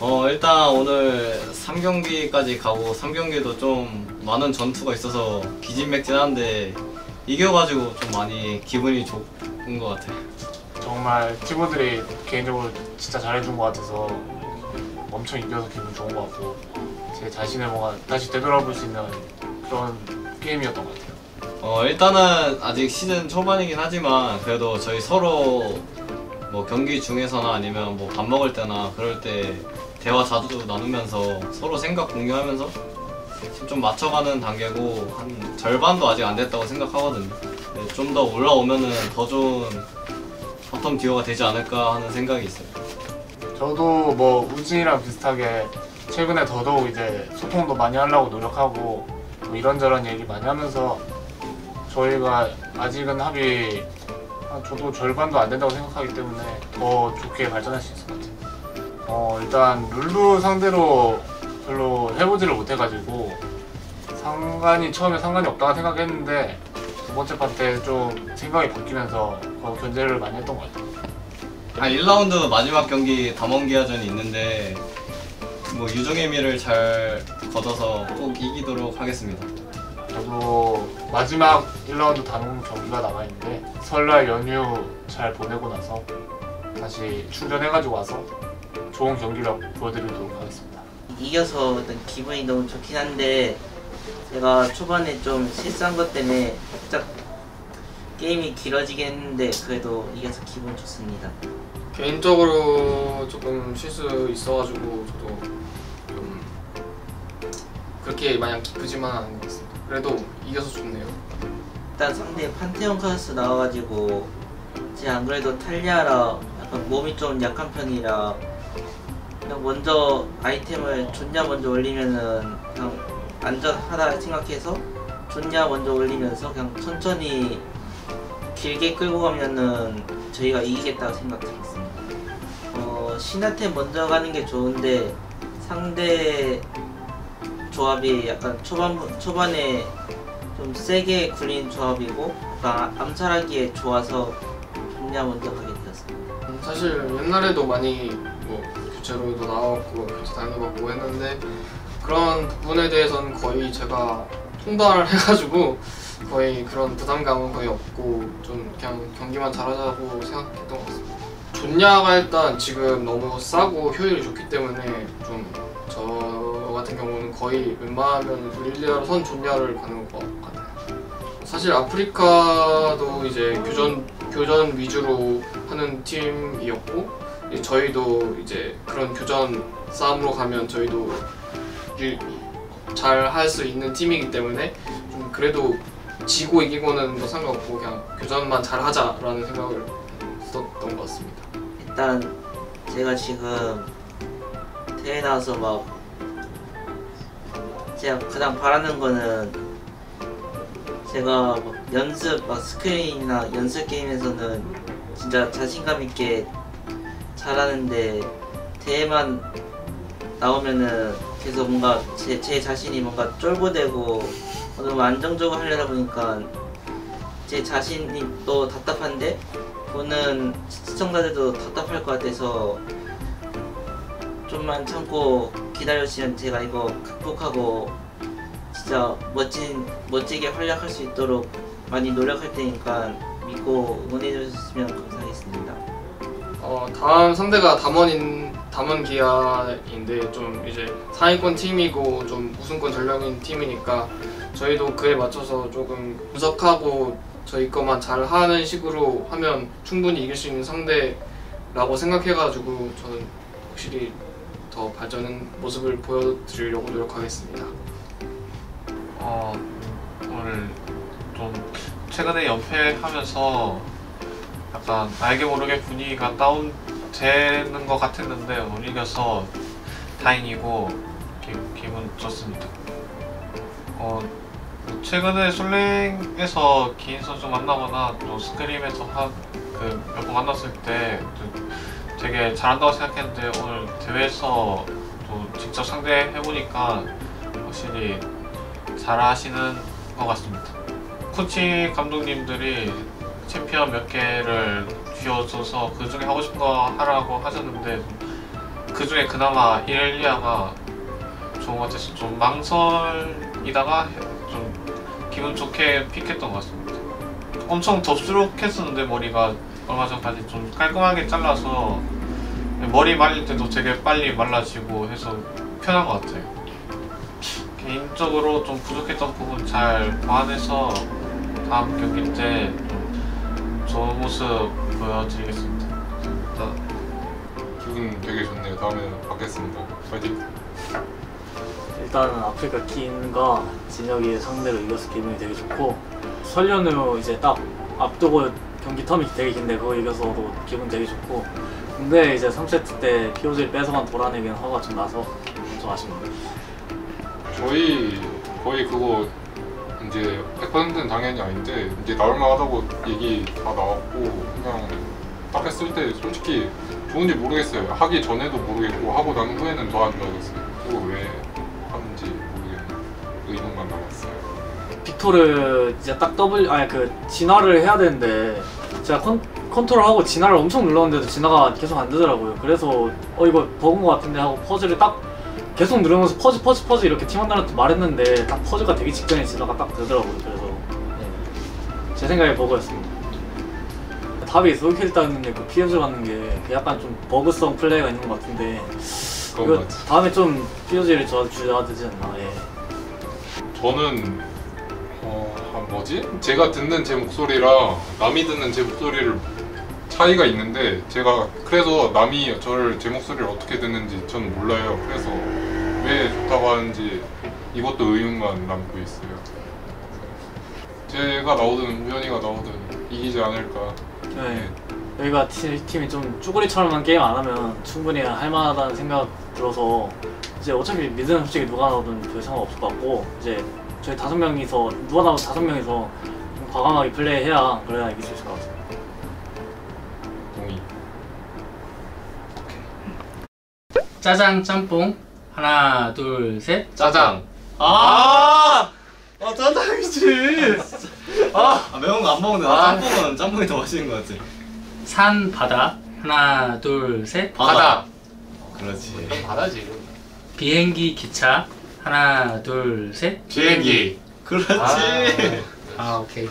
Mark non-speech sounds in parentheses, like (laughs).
어 일단 오늘 3경기까지 가고 3경기도 좀 많은 전투가 있어서 기진맥진한데 이겨가지고 좀 많이 기분이 좋은 것 같아요. 정말 팀원들이 개인적으로 진짜 잘해준 것 같아서 엄청 이겨서 기분 좋은 것 같고 제 자신을 뭔가 다시 되돌아볼 수 있는 그런 게임이었던 것 같아요. 어 일단은 아직 시즌 초반이긴 하지만 그래도 저희 서로 뭐 경기 중에서나 아니면 뭐 밥 먹을 때나 그럴 때 대화 자주 나누면서 서로 생각 공유하면서 좀 맞춰가는 단계고 한 절반도 아직 안 됐다고 생각하거든요. 네, 좀더 올라오면은 더 좋은 bottom 듀오가 되지 않을까 하는 생각이 있어요. 저도 뭐 우진이랑 비슷하게 최근에 더더욱 이제 소통도 많이 하려고 노력하고 뭐 이런저런 얘기 많이 하면서 저희가 아직은 합이 한 저도 절반도 안 된다고 생각하기 때문에 더 좋게 발전할 수 있을 것 같아요. 어 일단 룰루 상대로 별로 해보지를 못해가지고 상관이 처음에 상관이 없다고 생각했는데 두 번째 판때좀 생각이 바뀌면서 더 견제를 많이 했던 것 같아요. 한 1라운드 마지막 경기 담원기아전이 있는데 뭐 유종의 미를 잘 걷어서 꼭 이기도록 하겠습니다. 저도 마지막 1라운드 단원 경기가 남아있는데 설날 연휴 잘 보내고 나서 다시 충전해가지고 와서 좋은 경기력 보여드리도록 하겠습니다. 이겨서 일단 기분이 너무 좋긴 한데 제가 초반에 좀 실수한 것 때문에 살짝 게임이 길어지긴 했는데 그래도 이겨서 기분 좋습니다. 개인적으로 조금 실수 있어가지고 저도 좀 그렇게 마냥 기쁘지만 않은 것 같습니다. 그래도 이겨서 좋네요. 일단 상대 판테온 카스 나와가지고 제가 안 그래도 탈리아라 약간 몸이 좀 약한 편이라 그냥 먼저 아이템을 존냐 먼저 올리면은 그냥 안전하다 생각해서 존냐 먼저 올리면서 그냥 천천히 길게 끌고 가면은 저희가 이기겠다고 생각했습니다. 어, 신화템 먼저 가는 게 좋은데 상대 조합이 약간 초반 초반에 좀 세게 굴린 조합이고 약간 암살하기에 좋아서 존냐 먼저 가게 되었습니다. 음, 사실 옛날에도 많이 뭐 교체로도 나왔고 교체 당해봤고 했는데 그런 부분에 대해서는 거의 제가 통달을 (laughs) 해가지고 거의 그런 부담감은 거의 없고 좀 그냥 경기만 잘하자고 생각했던 것 같습니다. 존냐가 일단 지금 너무 싸고 효율이 좋기 때문에 좀저 같은 경우는 거의 웬만하면 릴리아로 선 존냐를 가는 것 같아요. 사실 아프리카도 이제 교전 교전 위주로 하는 팀이었고 이제 저희도 이제 그런 교전 싸움으로 가면 저희도 잘 할 수 있는 팀이기 때문에 좀 그래도 지고 이기고는 뭐 상관없고 그냥 교전만 잘 하자라는 생각을 했었던 것 같습니다. 일단 제가 지금 대회 나와서 막 제가 가장 바라는 거는 제가 막 연습 막 스크린이나 연습 게임에서는 진짜 자신감 있게 잘하는데 대회만 나오면은 계속 뭔가 제, 제 자신이 뭔가 쫄보되고 너무 안정적으로 하려다 보니까 제 자신이 또 답답한데 보는 시청자들도 답답할 것 같아서 좀만 참고 기다려주시면 제가 이거 극복하고 진짜 멋진 멋지게 활약할 수 있도록 많이 노력할 테니까 믿고 응원해 주셨으면 감사하겠습니다. 어, 다음 상대가 담원인 담원 기아인데 좀 이제 상위권 팀이고 좀 우승권 전력인 팀이니까 저희도 그에 맞춰서 조금 분석하고 저희 것만 잘 하는 식으로 하면 충분히 이길 수 있는 상대라고 생각해가지고 저는 확실히 더 발전한 모습을 보여드리려고 노력하겠습니다. 어, 오늘 좀 최근에 연패하면서 약간 알게 모르게 분위기가 다운되는 것 같았는데 오늘 이겨서 다행이고 기, 기분 좋습니다. 어, 최근에 솔랭에서 긴 선수 만나거나 또 스크림에서 한 그 몇 번 만났을 때 되게 잘한다고 생각했는데 오늘 대회에서 또 직접 상대해보니까 확실히 잘하시는 것 같습니다. 코치 감독님들이 챔피언 몇 개를 쥐어줘서 그 중에 하고 싶은 거 하라고 하셨는데 그 중에 그나마 일리아가 좋은 것 같아서 좀 망설이다가 좀 기분 좋게 픽했던 것 같습니다. 엄청 덥수룩했었는데 머리가 얼마 전까지 좀 깔끔하게 잘라서 머리 말릴 때도 되게 빨리 말라지고 해서 편한 것 같아요. 개인적으로 좀 부족했던 부분 잘 보완해서 다음 경기 때좀 좋은 모습 보여드리겠습니다. 자, 기분 되게 좋네요. 다음에 받겠습니다. 파이팅. 일단은 아프리카 킨과 진혁이 상대로 이겨서 기분이 되게 좋고 설 연휴 이제 딱 앞두고 경기 텀이 되게 긴데 그거 이겨서도 기분 되게 좋고 근데 이제 3세트 때 POG 뺏어간 돌아내기는 화가 좀 나서 좀 아쉽네요 저희 거의 그거 이제 100%는 당연히 아닌데 이제 나올만하다고 얘기 다 나왔고 그냥 딱 했을 때 솔직히 좋은지 모르겠어요. 하기 전에도 모르겠고 하고 난 후에는 더 안 좋아졌어요. 그거 왜 하는지 모르겠는 의문만 남았어요. 빅토르 이제 딱 더블 아니 그 진화를 해야 되는데 제가 컨, 컨트롤하고 진화를 엄청 눌렀는데도 진화가 계속 안 되더라고요. 그래서 어 이거 버그인 것 같은데 하고 pause를 딱 계속 누르면서 pause pause pause 이렇게 팀원들한테 말했는데 딱 pause가 되기 직전에 진화가 딱 되더라고요. 그래서 네. 제 생각에 버그였습니다. 답이 솔킬 따는데 그 피해줄 받는 게 약간 좀 버그성 플레이가 있는 것 같은데 이거 맞지. 다음에 좀저 주셔야 되지 않나 예. 저는 어 아, 뭐지? 제가 듣는 제 목소리랑 남이 듣는 제 목소리를 차이가 있는데 제가 그래서 남이 저를 제 목소리를 어떻게 듣는지 저는 몰라요. 그래서 왜 좋다고 하는지 이것도 의문만 남고 있어요. 제가 나오든 우연이가 나오든 이기지 않을까. 네. 여기가 티, 팀이 좀 쭈구리처럼만 게임 안 하면 충분히 할만하다는 생각 들어서 이제 어차피 미드는 솔직히 누가 나오든 별 상관 없을 것 같고 이제 저희 다섯 명이서 누가 나오든 다섯 명이서 좀 과감하게 플레이해야 그래야 이길 수 있을 것 같아요. 동의. 짜장 짬뽕 하나 둘 셋. 짜장. 아, 아 짜장이지. 아, 아, 매운 거 안 먹는데 나 짬뽕은 짬뽕이 더 맛있는 것 같아. 산 바다 하나 둘 셋. 바다. 그렇지. 바다지. 비행기 기차 하나 둘 셋. 비행기. 그렇지. 아 오케이.